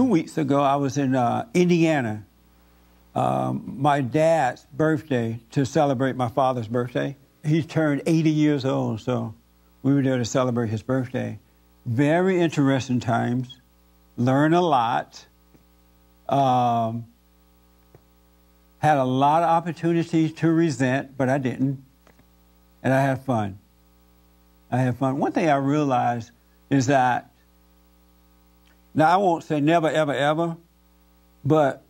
two weeks ago, I was in uh, Indiana, um, my dad's birthday, to celebrate my father's birthday. He turned 80 years old, so we were there to celebrate his birthday. Very interesting times. Learn a lot. Um, had a lot of opportunities to resent, but I didn't. And I had fun. I had fun. One thing I realized is that, now I won't say never, ever, ever, but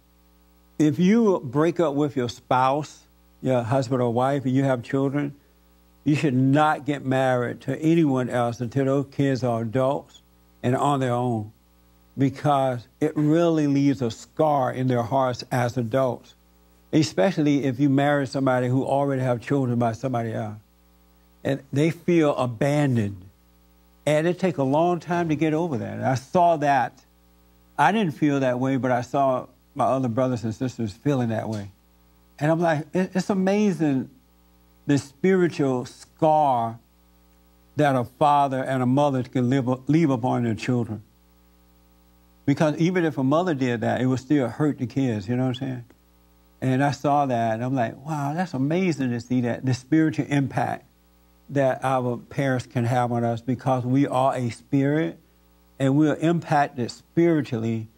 if you break up with your spouse, your husband or wife, and you have children, you should not get married to anyone else until those kids are adults and on their own because it really leaves a scar in their hearts as adults, especially if you marry somebody who already have children by somebody else. And they feel abandoned. And it takes a long time to get over that. And I saw that. I didn't feel that way, but I saw my other brothers and sisters feeling that way. And I'm like, it's amazing the spiritual scar that a father and a mother can live, leave upon their children. Because even if a mother did that, it would still hurt the kids, you know what I'm saying? And I saw that, and I'm like, wow, that's amazing to see that, the spiritual impact that our parents can have on us because we are a spirit and we're impacted spiritually.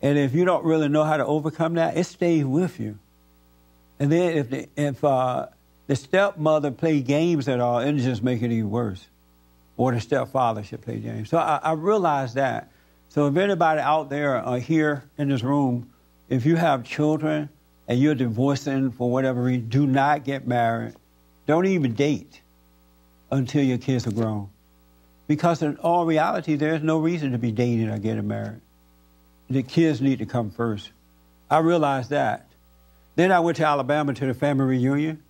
And if you don't really know how to overcome that, it stays with you. And then if, the, if uh, the stepmother play games at all, it just make it even worse. Or the stepfather should play games. So I, I realized that. So if anybody out there uh, here in this room, if you have children and you're divorcing for whatever reason, do not get married. Don't even date until your kids are grown. Because in all reality, there's no reason to be dating or getting married. The kids need to come first. I realized that. Then I went to Alabama to the family reunion.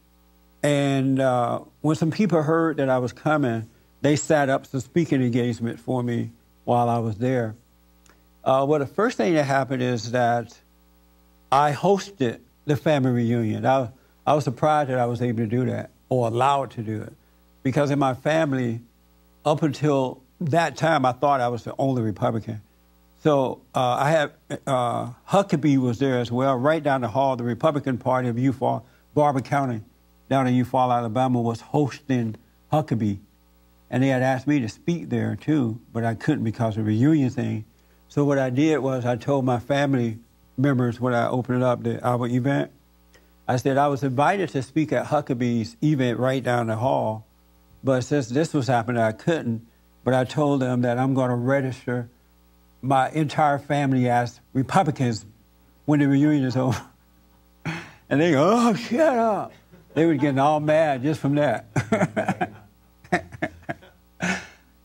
And uh, when some people heard that I was coming, they set up some speaking engagement for me while I was there. Uh, well, the first thing that happened is that I hosted the family reunion. I, I was surprised that I was able to do that or allowed to do it because in my family, up until that time, I thought I was the only Republican. So uh, I had uh, Huckabee was there as well, right down the hall. The Republican Party of Eufaula, Barbour County, down in Eufaula, Alabama, was hosting Huckabee. And they had asked me to speak there too, but I couldn't because of the reunion thing. So what I did was I told my family members when I opened up the our event, I said I was invited to speak at Huckabee's event right down the hall, but since this was happening, I couldn't. But I told them that I'm going to register my entire family as Republicans when the reunion is over. and they go, oh, shut up they were getting all mad just from that.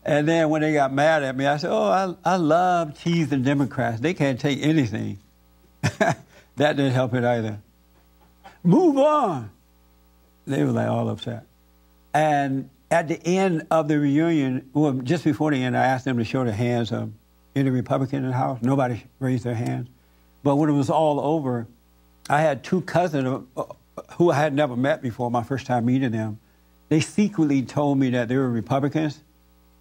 and then when they got mad at me, I said, Oh, I, I love and Democrats. They can't take anything. that didn't help it either. Move on. They were like all upset. And at the end of the reunion, well, just before the end, I asked them to show their hands of any Republican in the House. Nobody raised their hands. But when it was all over, I had two cousins uh, who I had never met before, my first time meeting them, they secretly told me that they were Republicans,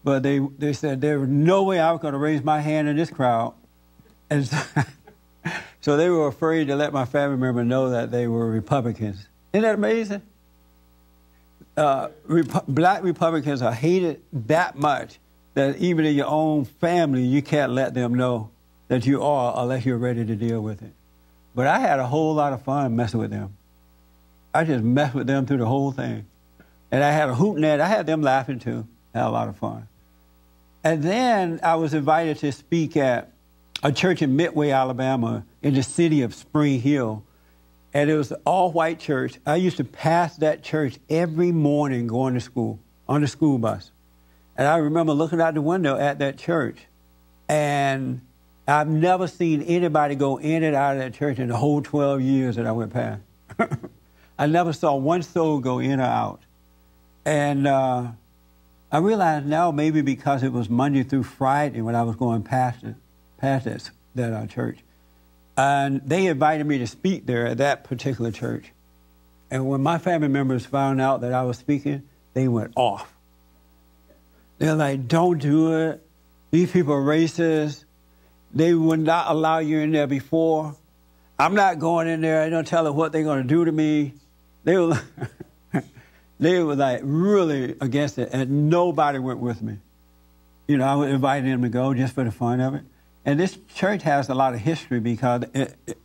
but they, they said there was no way I was going to raise my hand in this crowd. And so, so they were afraid to let my family member know that they were Republicans. Isn't that amazing? Uh, black Republicans are hated that much that even in your own family, you can't let them know that you are unless you're ready to deal with it. But I had a whole lot of fun messing with them. I just messed with them through the whole thing. And I had a hoot net. I had them laughing too. Had a lot of fun. And then I was invited to speak at a church in Midway, Alabama, in the city of Spring Hill. And it was an all white church. I used to pass that church every morning going to school on the school bus. And I remember looking out the window at that church. And I've never seen anybody go in and out of that church in the whole 12 years that I went past. I never saw one soul go in or out. And uh, I realize now maybe because it was Monday through Friday when I was going past it, past that, that uh, church. And they invited me to speak there at that particular church. And when my family members found out that I was speaking, they went off. They're like, don't do it. These people are racist. They would not allow you in there before. I'm not going in there. I don't tell them what they're going to do to me. They were, they were like really against it, and nobody went with me. You know, I was inviting them to go just for the fun of it. And this church has a lot of history because it, it,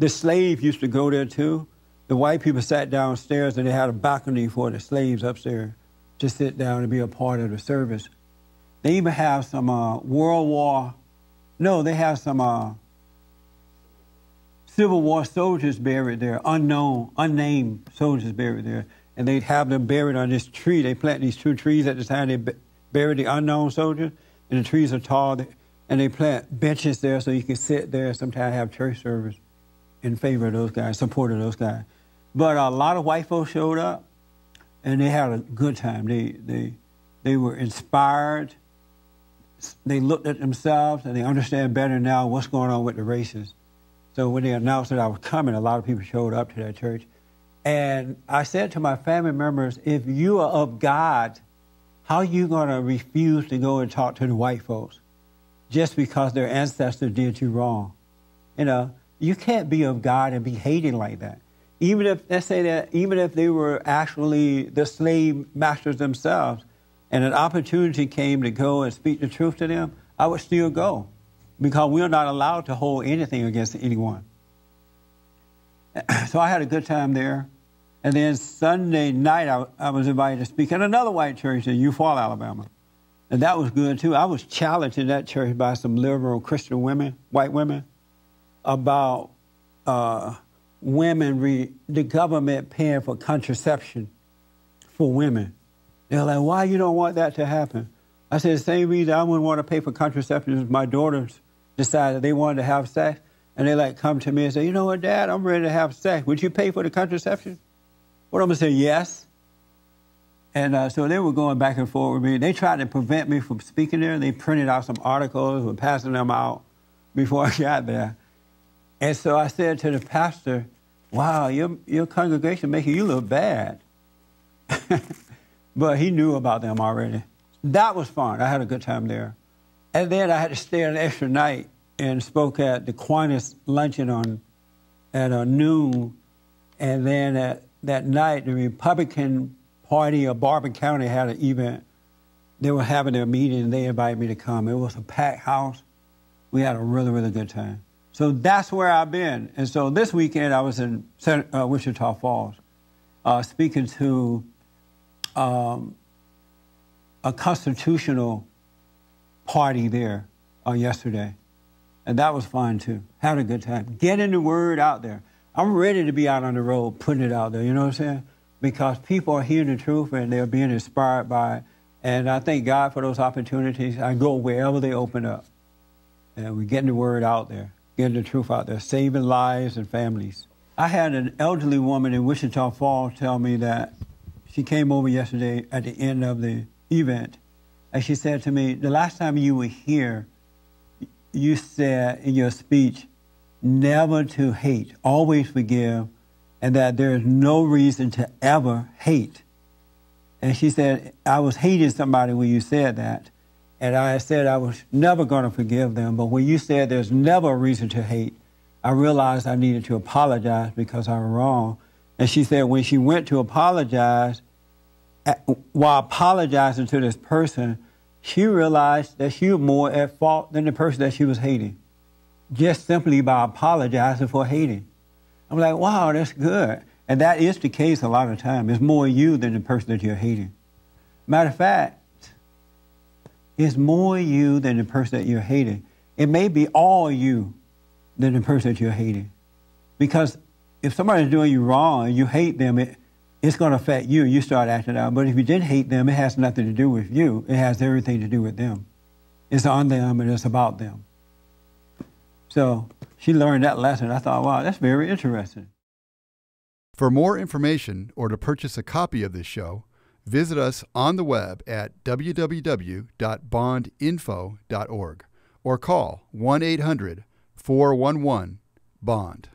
the slaves used to go there too. The white people sat downstairs and they had a balcony for the slaves upstairs to sit down and be a part of the service. They even have some uh, World War, no, they have some uh, Civil War soldiers buried there, unknown, unnamed soldiers buried there. And they'd have them buried on this tree. They plant these two trees at the time they buried the unknown soldiers, and the trees are tall, and they plant benches there so you can sit there. Sometimes have church service in favor of those guys, support of those guys. But a lot of white folks showed up, and they had a good time. They they they were inspired they looked at themselves and they understand better now what's going on with the races. So when they announced that I was coming, a lot of people showed up to that church. And I said to my family members, if you are of God, how are you going to refuse to go and talk to the white folks just because their ancestors did you wrong? You know, you can't be of God and be hating like that. Even if, let's say that, even if they were actually the slave masters themselves, and an opportunity came to go and speak the truth to them, I would still go because we're not allowed to hold anything against anyone. So I had a good time there. And then Sunday night, I, I was invited to speak at another white church in Eufaula, Alabama. And that was good too. I was challenged in that church by some liberal Christian women, white women, about uh, women, re- the government paying for contraception for women. They're like, why you don't want that to happen? I said, the same reason I wouldn't want to pay for contraception if my daughters decided they wanted to have sex. And they like come to me and say, you know what, Dad, I'm ready to have sex. Would you pay for the contraception? What I'm going to say, yes. And uh, so they were going back and forth with me. They tried to prevent me from speaking there. They printed out some articles, were passing them out before I got there. And so I said to the pastor, wow, your, your congregation making you look bad. but he knew about them already. That was fun. I had a good time there. And then I had to stay an extra night and spoke at the Kiwanis luncheon on at uh, noon. And then at, that night, the Republican Party of Barbour County had an event. They were having their meeting and they invited me to come. It was a packed house. We had a really, really good time. So that's where I've been. And so this weekend I was in uh, Wichita Falls uh, speaking to um, a constitutional party there uh, yesterday. And that was fun too. Had a good time. Getting the word out there. I'm ready to be out on the road putting it out there, you know what I'm saying? Because people are hearing the truth and they're being inspired by it. And I thank God for those opportunities. I go wherever they open up. And we're getting the word out there, getting the truth out there, saving lives and families. I had an elderly woman in Wichita Falls tell me that she came over yesterday at the end of the event, and she said to me, The last time you were here, you said in your speech, never to hate, always forgive, and that there is no reason to ever hate. And she said, I was hating somebody when you said that. And I said I was never going to forgive them. But when you said there's never a reason to hate, I realized I needed to apologize because I was wrong. And she said when she went to apologize, while apologizing to this person, she realized that she was more at fault than the person that she was hating, just simply by apologizing for hating. I'm like, wow, that's good. And that is the case a lot of times. It's more you than the person that you're hating. Matter of fact, it's more you than the person that you're hating. It may be all you than the person that you're hating. Because if somebody's doing you wrong and you hate them, it, it's going to affect you. You start acting out. But if you didn't hate them, it has nothing to do with you. It has everything to do with them. It's on them and it's about them. So she learned that lesson. I thought, wow, that's very interesting. For more information or to purchase a copy of this show, visit us on the web at www.bondinfo.org or call 1 800 411 BOND.